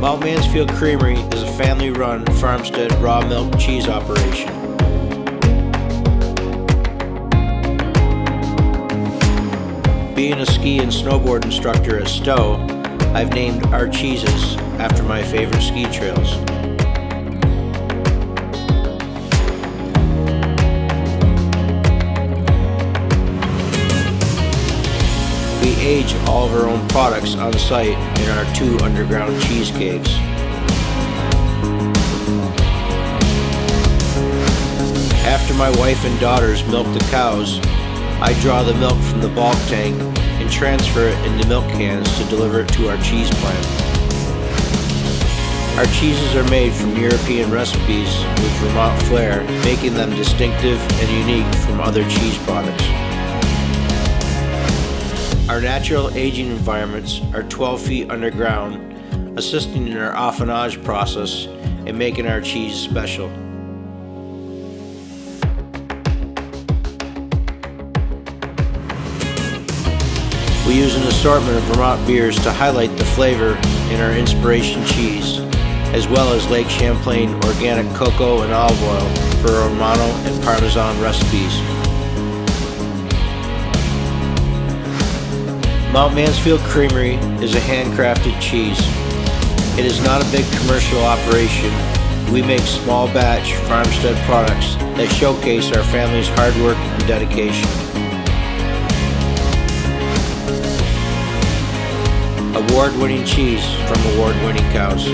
Mansfield Creamery is a family run farmstead raw milk cheese operation. Being a ski and snowboard instructor at Stowe, I've named our cheeses after my favorite ski trails. We age all of our own products on site in our two underground cheese caves. After my wife and daughters milk the cows, I draw the milk from the bulk tank and transfer it into milk cans to deliver it to our cheese plant. Our cheeses are made from European recipes with Vermont flair, making them distinctive and unique from other cheese products. Our natural aging environments are 12 feet underground, assisting in our affinage process and making our cheese special. We use an assortment of Vermont beers to highlight the flavor in our inspiration cheese, as well as Lake Champlain organic cocoa and olive oil for Romano and Parmesan recipes. Mount Mansfield Creamery is a handcrafted cheese. It is not a big commercial operation. We make small batch farmstead products that showcase our family's hard work and dedication. award-winning cheese from award-winning cows.